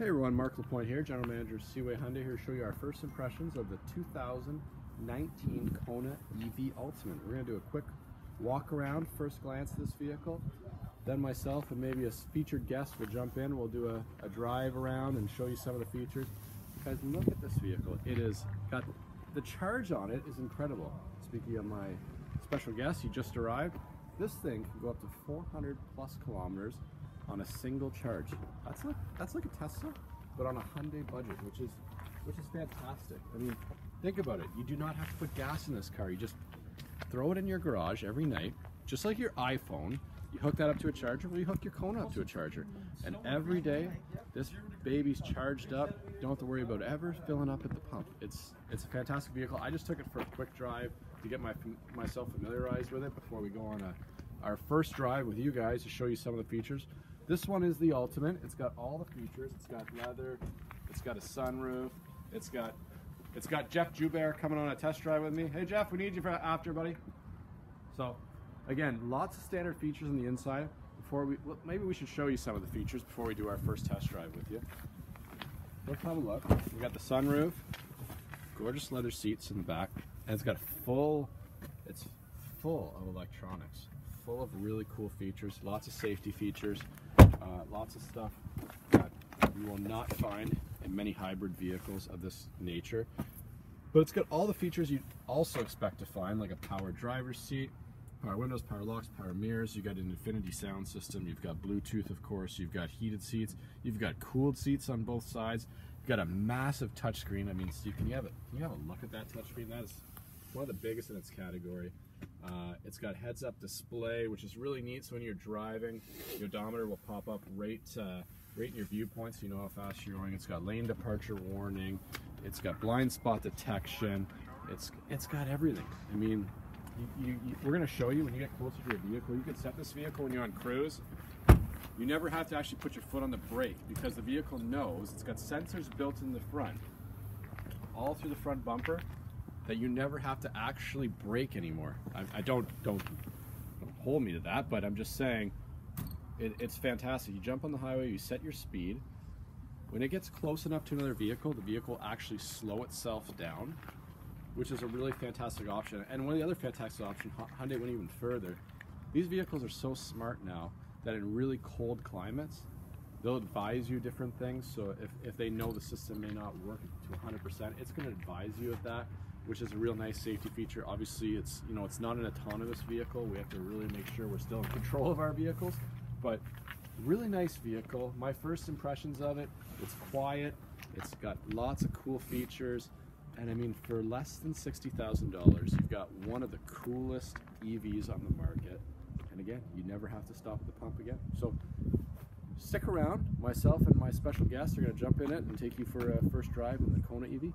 Hey everyone, Mark LaPointe here, General Manager of Seaway Hyundai here to show you our first impressions of the 2019 Kona EV Ultimate. We're going to do a quick walk around, first glance at this vehicle. Then myself and maybe a featured guest will jump in. We'll do a, a drive around and show you some of the features. Guys, look at this vehicle. It is got the charge on it is incredible. Speaking of my special guest, he just arrived. This thing can go up to 400 plus kilometers on a single charge. That's like that's like a Tesla, but on a Hyundai budget, which is which is fantastic. I mean, think about it. You do not have to put gas in this car. You just throw it in your garage every night, just like your iPhone. You hook that up to a charger, well, you hook your Kona up to a charger. And every day, this baby's charged up. Don't have to worry about ever filling up at the pump. It's it's a fantastic vehicle. I just took it for a quick drive to get my myself familiarized with it before we go on a, our first drive with you guys to show you some of the features. This one is the ultimate. It's got all the features. It's got leather. It's got a sunroof. It's got it's got Jeff Joubert coming on a test drive with me. Hey Jeff, we need you for after, buddy. So, again, lots of standard features on the inside. Before we, well, maybe we should show you some of the features before we do our first test drive with you. Let's have a look. We got the sunroof, gorgeous leather seats in the back, and it's got full. It's full of electronics, full of really cool features, lots of safety features. Uh, lots of stuff that you will not find in many hybrid vehicles of this nature. But it's got all the features you'd also expect to find, like a power driver's seat, power windows, power locks, power mirrors. You've got an Infinity sound system. You've got Bluetooth, of course. You've got heated seats. You've got cooled seats on both sides. You've got a massive touchscreen. I mean, Steve, can you have it? Can you have a look at that touchscreen? That is one of the biggest in its category. Uh, it's got heads-up display, which is really neat. So when you're driving, the odometer will pop up right, uh, right in your viewpoint, so you know how fast you're going. It's got lane departure warning. It's got blind spot detection. It's it's got everything. I mean, you, you, you, we're going to show you when you get closer to your vehicle. You can set this vehicle when you're on cruise. You never have to actually put your foot on the brake because the vehicle knows it's got sensors built in the front, all through the front bumper that you never have to actually brake anymore. I, I don't, don't don't hold me to that, but I'm just saying it, it's fantastic. You jump on the highway, you set your speed. When it gets close enough to another vehicle, the vehicle actually slow itself down, which is a really fantastic option. And one of the other fantastic options, Hyundai went even further. These vehicles are so smart now that in really cold climates, they'll advise you different things. So if, if they know the system may not work to 100%, it's going to advise you of that which is a real nice safety feature. Obviously, it's you know it's not an autonomous vehicle. We have to really make sure we're still in control of our vehicles, but really nice vehicle. My first impressions of it, it's quiet. It's got lots of cool features. And I mean, for less than $60,000, you've got one of the coolest EVs on the market. And again, you never have to stop at the pump again. So stick around. Myself and my special guests are going to jump in it and take you for a first drive in the Kona EV.